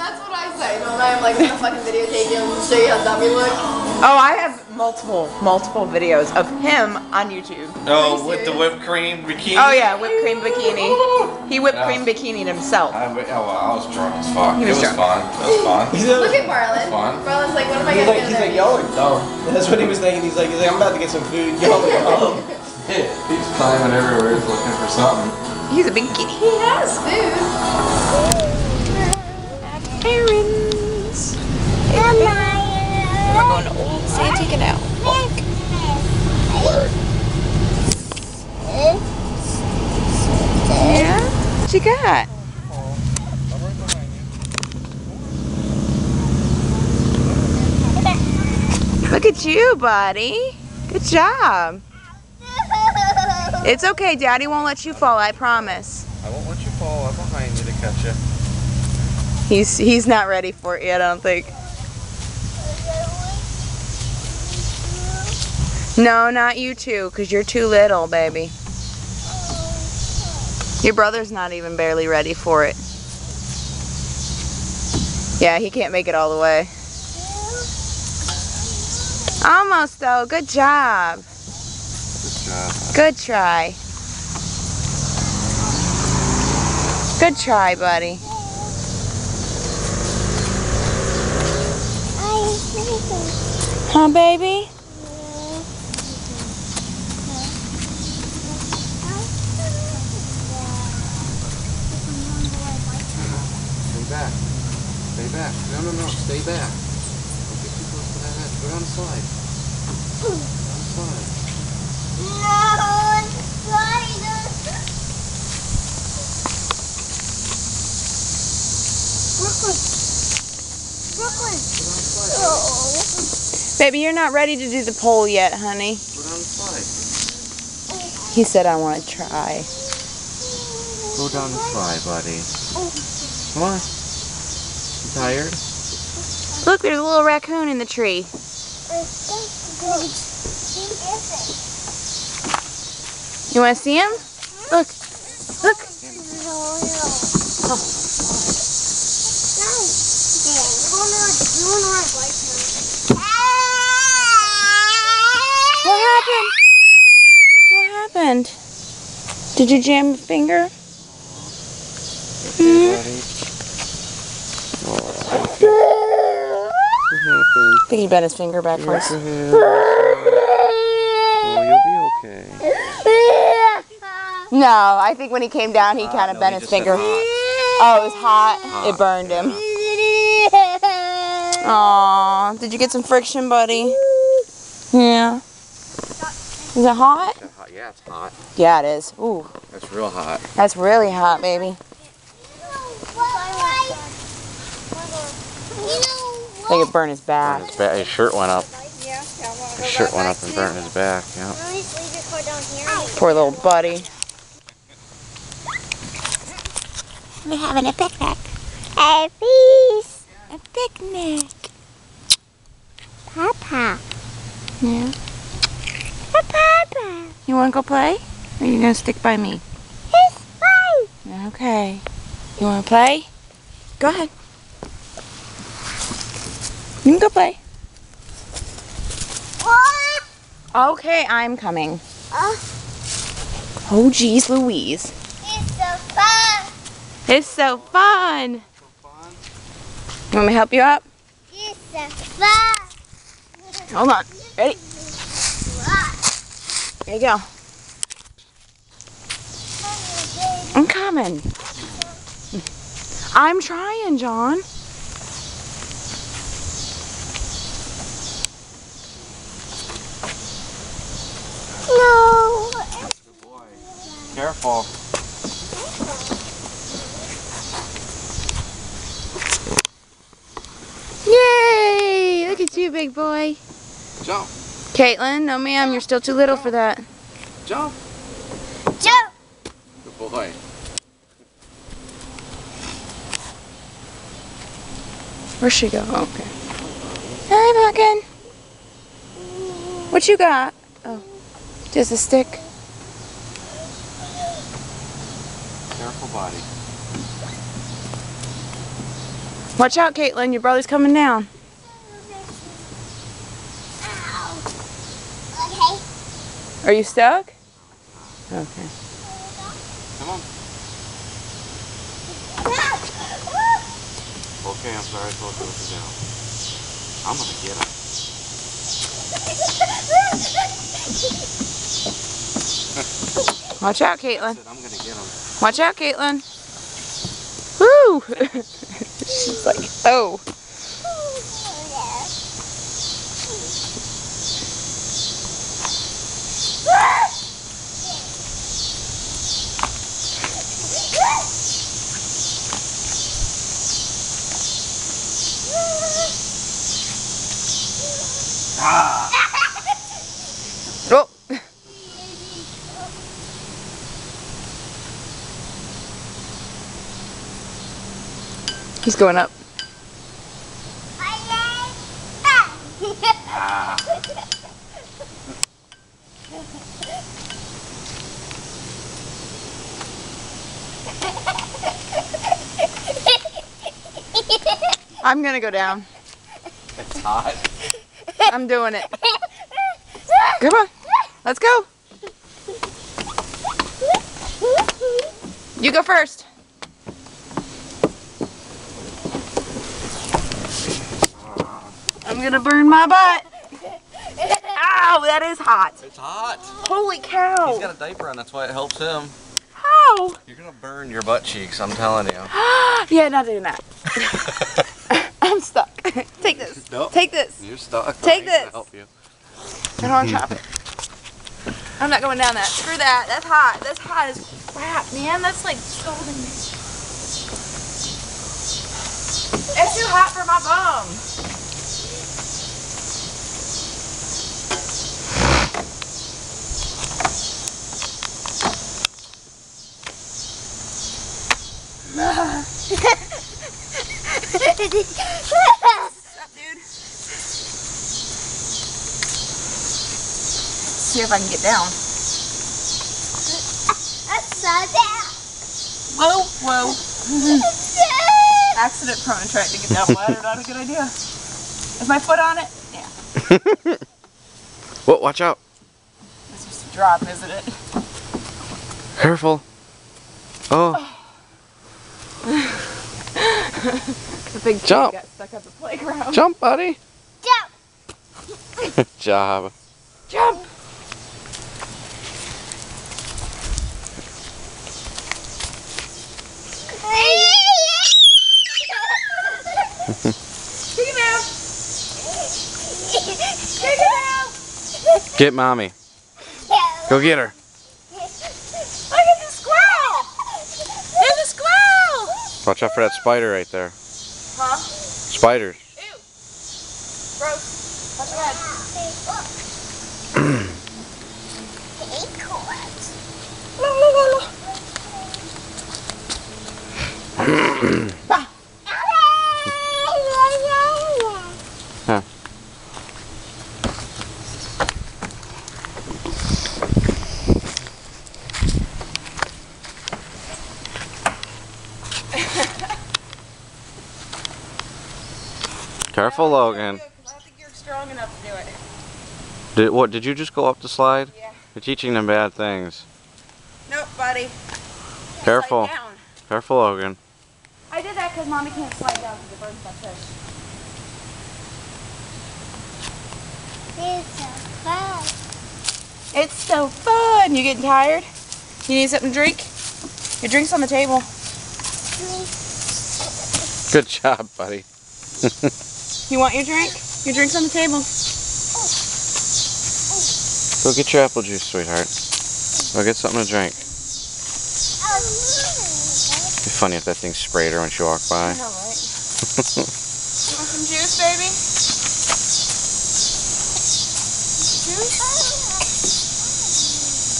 That's what I say. No, I'm like, I'm gonna fucking videotape you and show you how dumb you look. Oh, I have multiple, multiple videos of him on YouTube. Oh, with the whipped cream bikini. Oh yeah, whipped cream bikini. He whipped cream bikinied himself. I, wi- oh, well, I was drunk as fuck. He it was was drunk. fun. It was fun. He's Look like, at Marlon. Fun. Marlon's like, what am I he's gonna like, he's like, there? y'all are dumb. That's what he was thinking. He's like, he's like, I'm about to get some food. Y'all are dumb. He's climbing everywhere looking for something. He's a big kitty. He has food. Errands. We're going to Old Santee Canal. Yeah. What you got? Look at you, buddy. Good job. It's okay. Daddy won't let you fall. I promise. I won't let you fall. I'm behind you to catch you. He's he's not ready for it yet. I don't think. No, not you two, because you're too little, baby. Your brother's not even barely ready for it. Yeah, he can't make it all the way. Almost, though. Good job. Good job. Good try. Good try, buddy. Huh, baby? Stay back. Stay back. No, no, no. Stay back. Don't get too close to that edge. Go down the slide. Down the slide. Go down the slide. Baby, you're not ready to do the pole yet, honey. Go down the slide. He said I want to try. Go down the slide, buddy. Come on. You tired? Look, there's a little raccoon in the tree. You want to see him? Look. Look. What happened? What happened? Did you jam your finger? Okay, buddy. Oh, what happened? I think he bent his finger backwards. Mm-hmm. Oh, you'll be okay. No, I think when he came down, he ah, kind of no, bent his finger. Oh, it was hot. Hot, It burned him. Aw, did you get some friction, buddy? Yeah. Is it hot? Yeah, it's hot. Yeah, it is. Ooh, It's real hot. that's really hot, baby. I think it burned his back. His, ba- his shirt went up. His shirt went up and burned his back. Yeah. Poor little buddy. We're having a picnic. A feast. A picnic. Papa. Papa. You want to go play? Or are you going to stick by me? It's fine. Okay. You want to play? Go ahead. You can go play. Okay, I'm coming. oh, Oh, geez, Louise. it's so fun. It's so fun. You want me to help you up? It's so fun. Hold on. Ready? There you go. I'm coming. I'm trying, John. No. Careful. Yay! Look at you, big boy. Jump. Caitlin, no ma'am, you're still too little for that. Jump. Jump. Good boy. Where'd she go? Okay. Hi, Pumpkin. What you got? Oh, just a stick. Careful, body. Watch out, Caitlin. Your brother's coming down. Okay. Are you stuck? Okay. Come on. Okay, I'm sorry I told you to down. I'm gonna get him. Watch out, Caitlin. I said I'm gonna get him. Watch out, Caitlin. Woo! She's like, oh. Oh. Ah. Oh. He's going up. Ah. I'm gonna go down. It's hot. I'm doing it. Come on. Let's go. You go first. I'm gonna burn my butt. Ow, that is hot. It's hot. Holy cow. He's got a diaper on, that's why it helps him. How? You're gonna burn your butt cheeks, I'm telling you. yeah, not doing that. I'm stuck. Take this. Nope. Take this. You're stuck. Take I this. Help you. Don't chop it. I'm not going down that. Screw that. That's hot. That's hot as crap, man. That's like scalding me. It's too hot for my bum. What's up, dude? See if I can get down. Whoa, whoa. Accident prone trying to get down a ladder. Not a good idea. Is my foot on it? Yeah. Whoa, watch out. It's just a drop, isn't it? Careful. Oh, The big Jump. got stuck at the playground. jump, buddy. Good job. Jump! Take it down. Take it down. Get mommy. Go get her. Look at the squirrel. There's a squirrel. Watch out for that spider right there. Huh? Spiders. Ew. Gross. Watch your head. Huh. Careful, Logan. I don't think you're strong enough to do it. Did what? Did you just go up the slide? Yeah. You're teaching them bad things. Nope, buddy. Careful. Down. Careful, Logan. I did that because mommy can't slide down because it burns my fish. It's so fun. You getting tired? You need something to drink? Your drink's on the table. Good job, buddy. You want your drink? Your drink's on the table. Go get your apple juice, sweetheart. Go get something to drink. It'd be funny if that thing sprayed her when she walked by. I know, right? you want some juice, baby? Juice?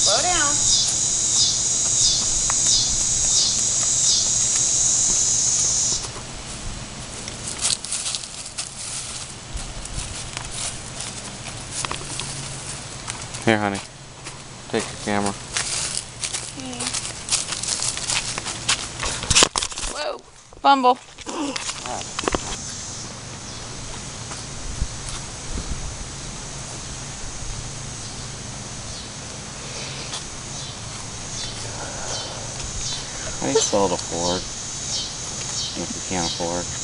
Slow down. Here, honey. Take the camera. Whoa. Fumble. I a Ford if you can't afford.